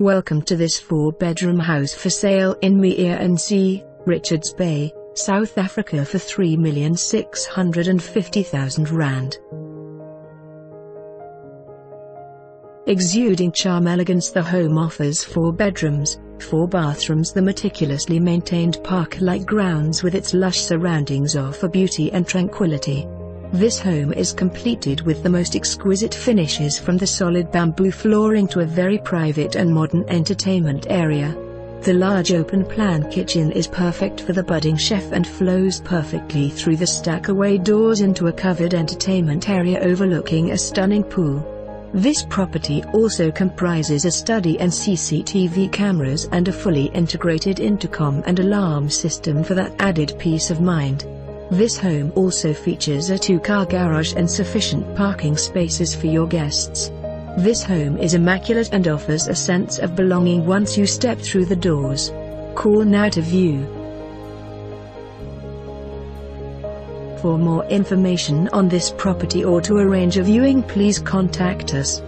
Welcome to this four-bedroom house for sale in Meerensee, Richards Bay, South Africa for R3,650,000. Exuding charm elegance the home offers four bedrooms, four bathrooms the meticulously maintained park-like grounds with its lush surroundings offer beauty and tranquility. This home is completed with the most exquisite finishes from the solid bamboo flooring to a very private and modern entertainment area. The large open-plan kitchen is perfect for the budding chef and flows perfectly through the stack-away doors into a covered entertainment area overlooking a stunning pool. This property also comprises a study and CCTV cameras and a fully integrated intercom and alarm system for that added peace of mind. This home also features a two-car garage and sufficient parking spaces for your guests. This home is immaculate and offers a sense of belonging once you step through the doors. Call now to view. For more information on this property or to arrange a viewing please contact us.